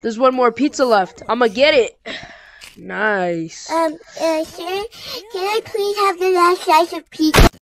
There's one more pizza left. I'ma get it. Nice. Um, uh, sir, can I please have the last slice of pizza?